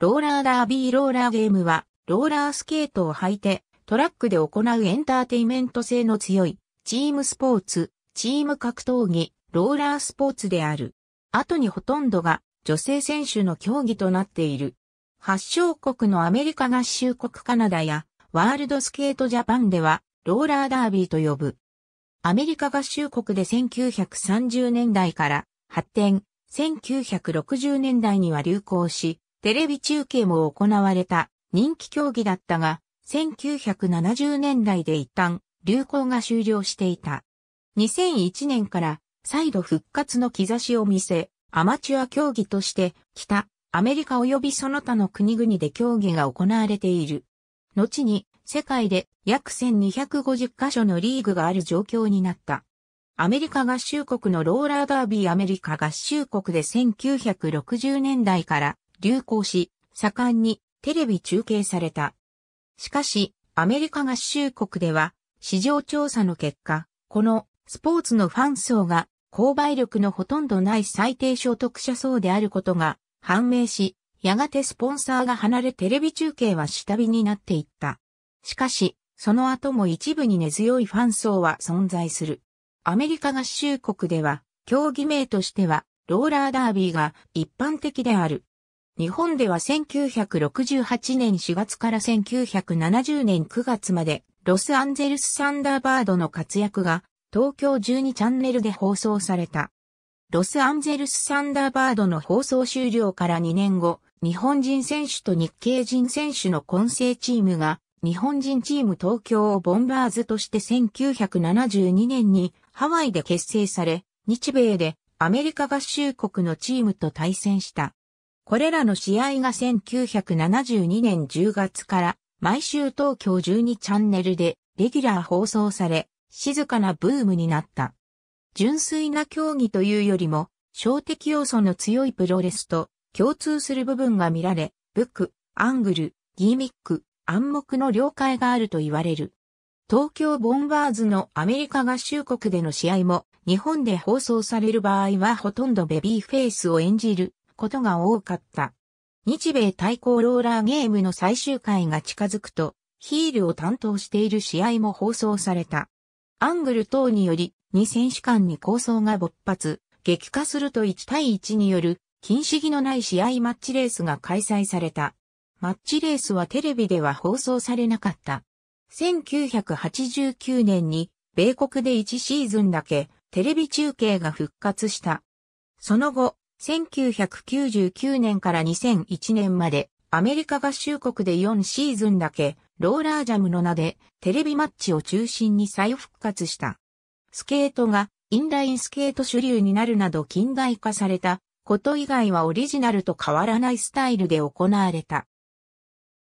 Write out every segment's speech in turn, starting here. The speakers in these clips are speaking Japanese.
ローラーダービーローラーゲームは、ローラースケートを履いて、トラックで行うエンターテイメント性の強い、チームスポーツ、チーム格闘技、ローラースポーツである。後にほとんどが女性選手の競技となっている。発祥国のアメリカ合衆国カナダやワールドスケートジャパンではローラーダービーと呼ぶ。アメリカ合衆国で1930年代から発展、1960年代には流行し、テレビ中継も行われた人気競技だったが、1970年代で一旦流行が終了していた。2001年から再度復活の兆しを見せ、アマチュア競技として北アメリカ及びその他の国々で競技が行われている。後に世界で約1250カ所のリーグがある状況になった。アメリカ合衆国のローラーダービーアメリカ合衆国で1960年代から流行し、盛んにテレビ中継された。しかし、アメリカ合衆国では市場調査の結果、このスポーツのファン層が購買力のほとんどない最低所得者層であることが判明し、やがてスポンサーが離れテレビ中継は下火になっていった。しかし、その後も一部に根強いファン層は存在する。アメリカ合衆国では、競技名としては、ローラーダービーが一般的である。日本では1968年4月から1970年9月まで、ロスアンゼルスサンダーバードの活躍が、東京12チャンネルで放送された。ロスアンゼルスサンダーバードの放送終了から2年後、日本人選手と日系人選手の混成チームが、日本人チーム東京をボンバーズとして1972年にハワイで結成され、日米でアメリカ合衆国のチームと対戦した。これらの試合が1972年10月から毎週東京12チャンネルでレギュラー放送され、静かなブームになった。純粋な競技というよりも、小的要素の強いプロレスと共通する部分が見られ、ブック、アングル、ギミック、暗黙の了解があると言われる。東京ボンバーズのアメリカ合衆国での試合も、日本で放送される場合はほとんどベビーフェイスを演じることが多かった。日米対抗ローラーゲームの最終回が近づくと、ヒールを担当している試合も放送された。アングル等により2選手間に構想が勃発、激化すると1対1による禁止儀のない試合マッチレースが開催された。マッチレースはテレビでは放送されなかった。1989年に米国で1シーズンだけテレビ中継が復活した。その後、1999年から2001年までアメリカ合衆国で4シーズンだけローラージャムの名でテレビマッチを中心に再復活した。スケートがインラインスケート主流になるなど近代化されたこと以外はオリジナルと変わらないスタイルで行われた。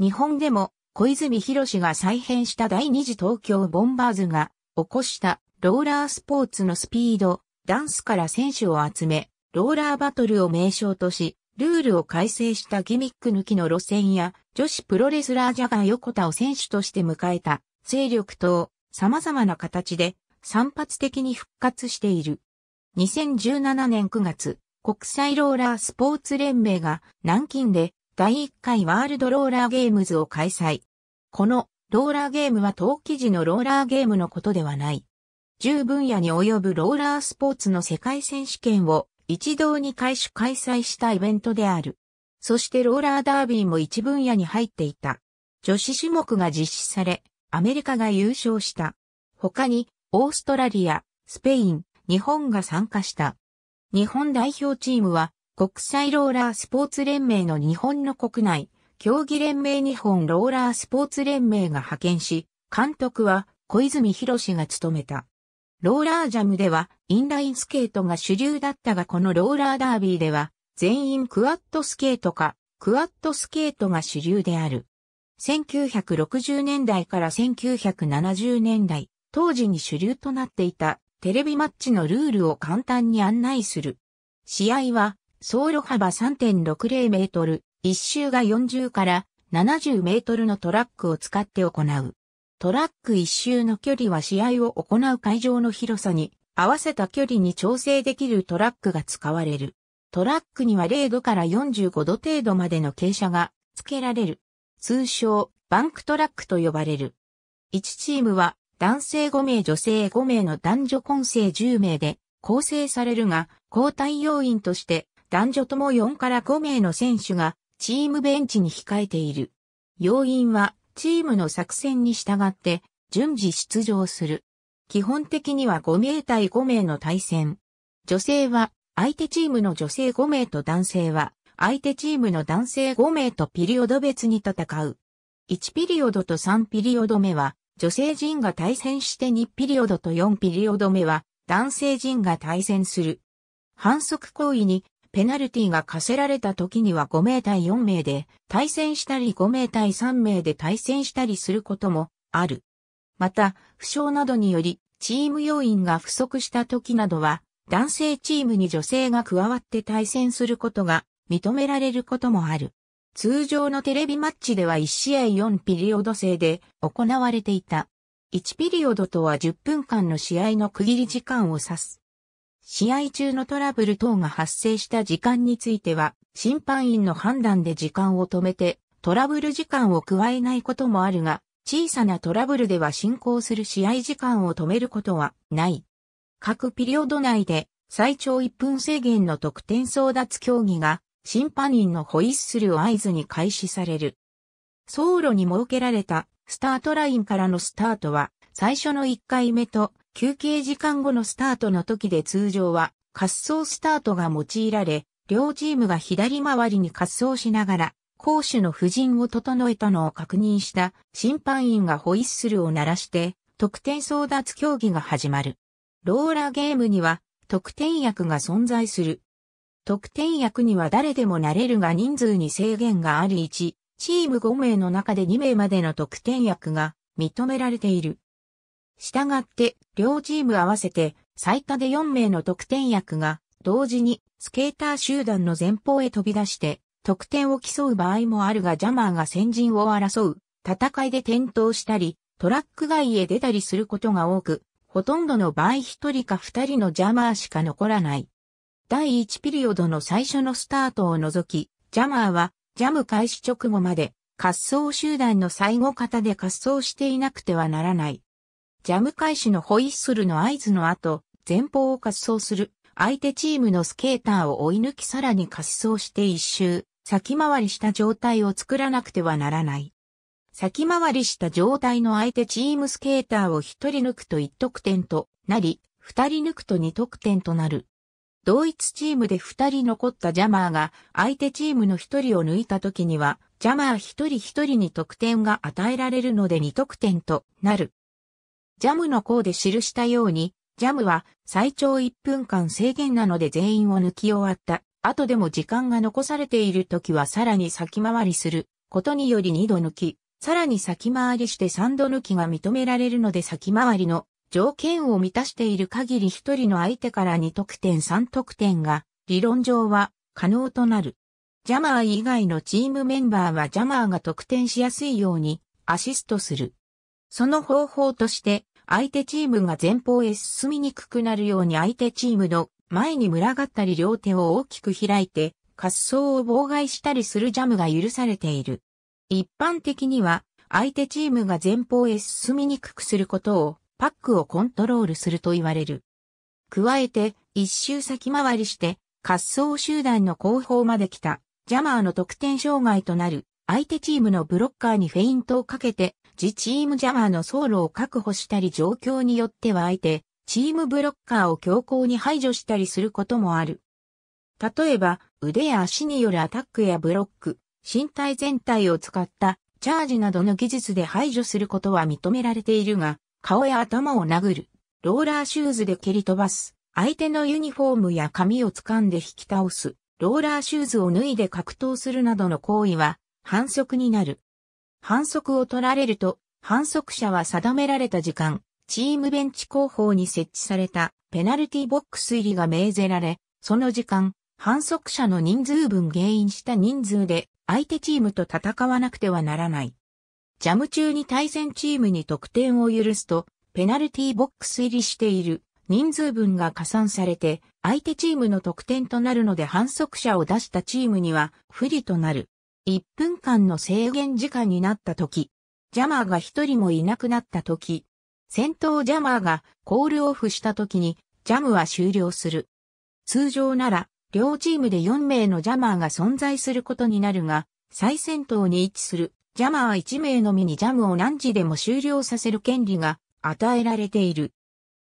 日本でも小泉博士が再編した第二次東京ボンバーズが起こしたローラースポーツのスピード、ダンスから選手を集め、ローラーバトルを名称とし、ルールを改正したギミック抜きの路線や女子プロレスラージャガー横田を選手として迎えた勢力等様々な形で散発的に復活している。2017年9月、国際ローラースポーツ連盟が南京で第1回ワールドローラーゲームズを開催。このローラーゲームは陶器時のローラーゲームのことではない。10分野に及ぶローラースポーツの世界選手権を一堂に開始開催したイベントである。そしてローラーダービーも一分野に入っていた。女子種目が実施され、アメリカが優勝した。他にオーストラリア、スペイン、日本が参加した。日本代表チームは国際ローラースポーツ連盟の日本の国内、競技連盟日本ローラースポーツ連盟が派遣し、監督は小泉博士が務めた。ローラージャムではインラインスケートが主流だったがこのローラーダービーでは全員クワットスケートかクワットスケートが主流である。1960年代から1970年代、当時に主流となっていたテレビマッチのルールを簡単に案内する。試合は、走路幅3.60メートル、一周が40から70メートルのトラックを使って行う。トラック一周の距離は試合を行う会場の広さに合わせた距離に調整できるトラックが使われる。トラックには0度から45度程度までの傾斜が付けられる。通称、バンクトラックと呼ばれる。1チームは男性5名女性5名の男女混成10名で構成されるが、交代要員として男女とも4から5名の選手がチームベンチに控えている。要員はチームの作戦に従って順次出場する。基本的には5名対5名の対戦。女性は相手チームの女性5名と男性は相手チームの男性5名とピリオド別に戦う。1ピリオドと3ピリオド目は女性陣が対戦して2ピリオドと4ピリオド目は男性陣が対戦する。反則行為にペナルティが課せられた時には5名対4名で対戦したり5名対3名で対戦したりすることもある。また、負傷などによりチーム要員が不足した時などは男性チームに女性が加わって対戦することが認められることもある。通常のテレビマッチでは1試合4ピリオド制で行われていた。1ピリオドとは10分間の試合の区切り時間を指す。試合中のトラブル等が発生した時間については、審判員の判断で時間を止めて、トラブル時間を加えないこともあるが、小さなトラブルでは進行する試合時間を止めることはない。各ピリオド内で最長1分制限の得点争奪競技が審判員のホイッスルを合図に開始される。走路に設けられたスタートラインからのスタートは最初の1回目と休憩時間後のスタートの時で通常は滑走スタートが用いられ、両チームが左回りに滑走しながら、攻守の布陣を整えたのを確認した審判員がホイッスルを鳴らして、得点争奪競技が始まる。ローラーゲームには得点役が存在する。得点役には誰でもなれるが人数に制限があり1、チーム5名の中で2名までの得点役が認められている。したがって、両チーム合わせて最多で4名の得点役が同時にスケーター集団の前方へ飛び出して得点を競う場合もあるがジャマーが先陣を争う戦いで転倒したりトラック外へ出たりすることが多く、ほとんどの場合1人か2人のジャマーしか残らない。第1ピリオドの最初のスタートを除き、ジャマーはジャム開始直後まで滑走集団の最後方で滑走していなくてはならない。ジャム開始のホイッスルの合図の後、前方を滑走する相手チームのスケーターを追い抜きさらに滑走して一周、先回りした状態を作らなくてはならない。先回りした状態の相手チームスケーターを一人抜くと一得点となり、二人抜くと二得点となる。同一チームで二人残ったジャマーが相手チームの一人を抜いた時には、ジャマー一人一人に得点が与えられるので二得点となる。ジャムの項で記したように、ジャムは最長1分間制限なので全員を抜き終わった。後でも時間が残されている時はさらに先回りすることにより2度抜き、さらに先回りして3度抜きが認められるので先回りの条件を満たしている限り1人の相手から2得点3得点が理論上は可能となる。ジャマー以外のチームメンバーはジャマーが得点しやすいようにアシストする。その方法として、相手チームが前方へ進みにくくなるように相手チームの前に群がったり両手を大きく開いて、滑走を妨害したりするジャムが許されている。一般的には、相手チームが前方へ進みにくくすることを、パックをコントロールすると言われる。加えて、一周先回りして、滑走集団の後方まで来た、ジャマーの得点障害となる、相手チームのブロッカーにフェイントをかけて、自チームジャマーの走路を確保したり状況によっては相手、チームブロッカーを強行に排除したりすることもある。例えば、腕や足によるアタックやブロック、身体全体を使ったチャージなどの技術で排除することは認められているが、顔や頭を殴る、ローラーシューズで蹴り飛ばす、相手のユニフォームや髪を掴んで引き倒す、ローラーシューズを脱いで格闘するなどの行為は反則になる。反則を取られると、反則者は定められた時間、チームベンチ後方に設置されたペナルティボックス入りが命ぜられ、その時間、反則者の人数分原因した人数で相手チームと戦わなくてはならない。ジャム中に対戦チームに得点を許すと、ペナルティボックス入りしている人数分が加算されて、相手チームの得点となるので反則者を出したチームには不利となる。1分間の制限時間になった時、ジャマーが1人もいなくなった時、戦闘ジャマーがコールオフした時にジャムは終了する。通常なら両チームで4名のジャマーが存在することになるが、最先頭に位置するジャマー1名のみにジャムを何時でも終了させる権利が与えられている。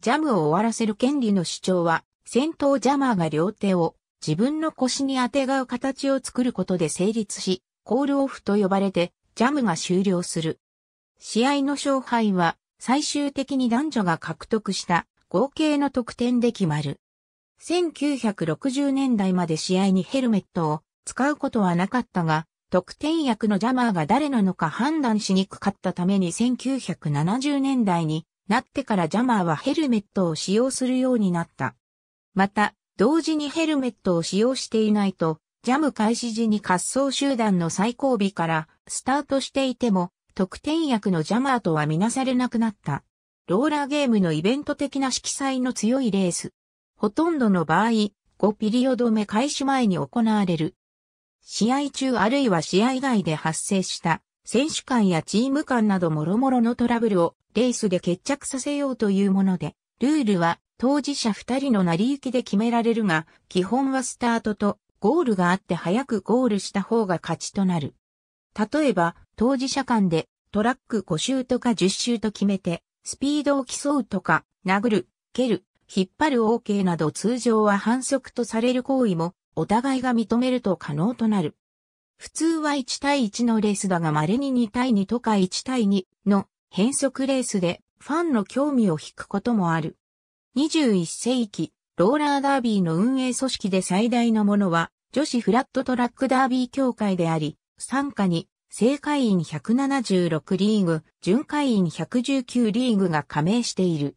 ジャムを終わらせる権利の主張は、先頭ジャマーが両手を自分の腰に当てがう形を作ることで成立し、コールオフと呼ばれて、ジャムが終了する。試合の勝敗は、最終的に男女が獲得した合計の得点で決まる。1960年代まで試合にヘルメットを使うことはなかったが、得点役のジャマーが誰なのか判断しにくかったために1970年代になってからジャマーはヘルメットを使用するようになった。また、同時にヘルメットを使用していないと、ジャム開始時に滑走集団の最後尾からスタートしていても、得点役のジャマーとはみなされなくなった。ローラーゲームのイベント的な色彩の強いレース。ほとんどの場合、5ピリオド目開始前に行われる。試合中あるいは試合外で発生した選手間やチーム間など諸々のトラブルをレースで決着させようというもので、ルールは当事者二人の成り行きで決められるが、基本はスタートとゴールがあって早くゴールした方が勝ちとなる。例えば、当事者間でトラック5周とか10周と決めて、スピードを競うとか、殴る、蹴る、引っ張る OK など通常は反則とされる行為も、お互いが認めると可能となる。普通は1対1のレースだが稀に2対2とか1対2の変則レースでファンの興味を引くこともある。21世紀、ローラーダービーの運営組織で最大のものは、女子フラットトラックダービー協会であり、参加に、正会員176リーグ、準会員119リーグが加盟している。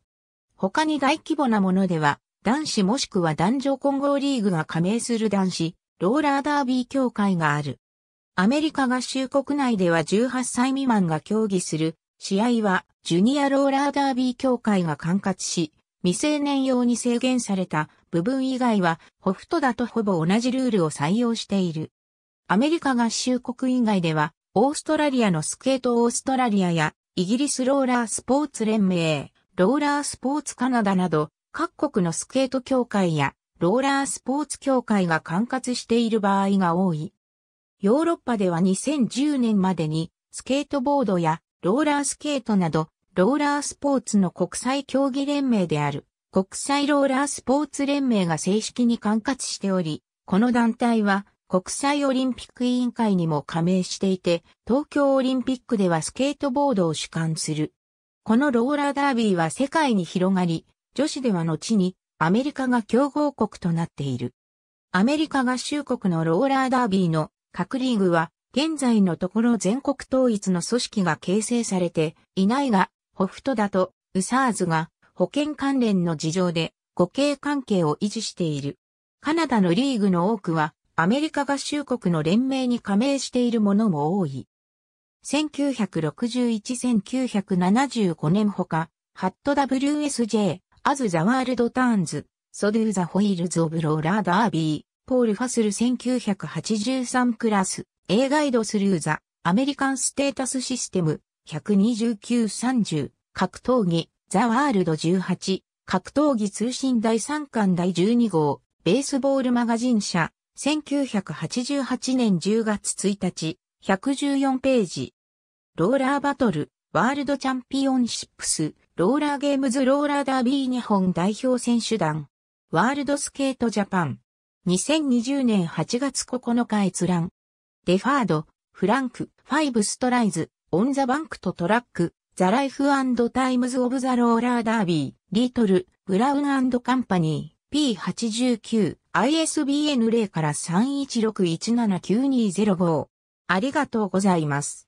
他に大規模なものでは、男子もしくは男女混合リーグが加盟する男子、ローラーダービー協会がある。アメリカ合衆国内では18歳未満が競技する試合はジュニアローラーダービー協会が管轄し、未成年用に制限された部分以外は、ホフトだとほぼ同じルールを採用している。アメリカ合衆国以外では、オーストラリアのスケートオーストラリアや、イギリスローラースポーツ連盟、ローラースポーツカナダなど、各国のスケート協会や、ローラースポーツ協会が管轄している場合が多い。ヨーロッパでは2010年までに、スケートボードやローラースケートなどローラースポーツの国際競技連盟である国際ローラースポーツ連盟が正式に管轄しており、この団体は国際オリンピック委員会にも加盟していて、東京オリンピックではスケートボードを主管する。このローラーダービーは世界に広がり、女子では後にアメリカが競合国となっている。アメリカ合衆国のローラーダービーの各リーグは現在のところ全国統一の組織が形成されていないが、ホフトだと、ウサーズが保険関連の事情で互恵関係を維持している。カナダのリーグの多くはアメリカ合衆国の連盟に加盟しているものも多い。1961-1975年ほか、ハット WSJ、 As the World Turns, So Do the Wheels of Roller Derby、ポール・ファッセル1983 Class, A Guide Through the American Status System、129-30格闘技ザ・ワールド18格闘技通信第3巻第12号ベースボールマガジン社1988年10月1日114ページ。ローラーバトルワールドチャンピオンシップスローラーゲームズローラーダービー日本代表選手団ワールドスケートジャパン。2020年8月9日閲覧。デファードフランクファイブストライズ。オンザバンクとトラック、ザライフタイムズオブザローラーダービー、リートル、ブラウンカンパニー、P89、ISBN 0から31617920 5ありがとうございます。